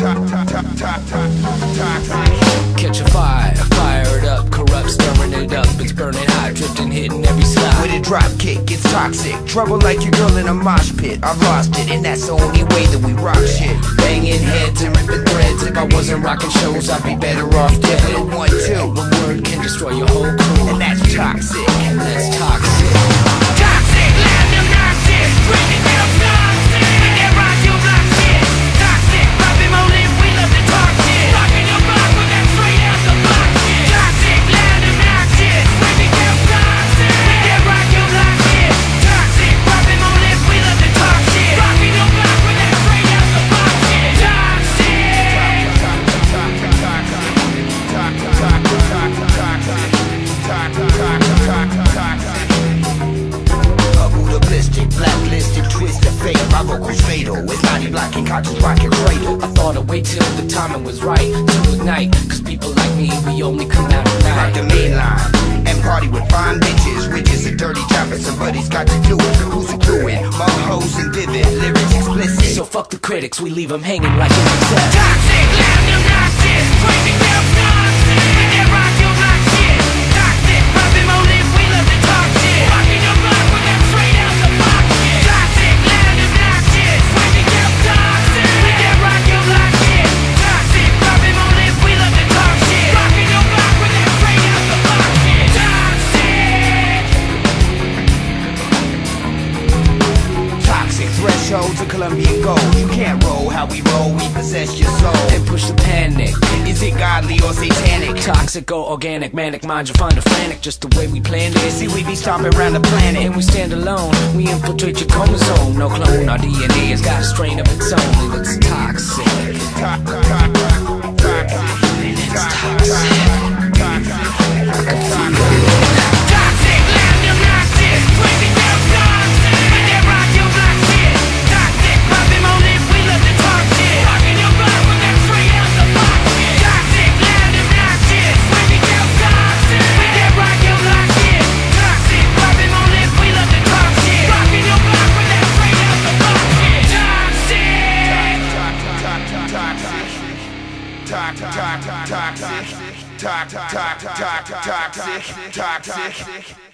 Catch a fire, fire it up, corrupt, stirring it up. It's burning hot, drifting, hitting every slide. With a drop kick, it's toxic. Trouble like your girl in a mosh pit. I've lost it, and that's the only way that we rock shit. Banging heads and ripping threads. If I wasn't rocking shows, I'd be better off dead. One, two, One word can destroy your whole crew, and that's toxic. and that's My vocals fatal. It's body blocking, conscious rocket cradle. I thought I'd wait till the timing was right to ignite. Cause people like me, we only come out at Rock night. the main line and party with fine bitches. Riches a dirty topics, somebody's got to do it. Who's a doing? Mug hoes and vivid, lyrics explicit. So fuck the critics, we leave them hanging like an insect. To Colombian gold. You can't roll how we roll, we possess your soul. And push the panic. Is it godly or satanic? Toxic or organic, manic mind you find a frantic, just the way we planned it. See, we be stomping around the planet. And we stand alone, we infiltrate your chromosome. No clone, our DNA has got a strain of its own, and it's toxic. Toxic, Toxic. Toxic. Toxic. Toxic. Toxic. Toxic.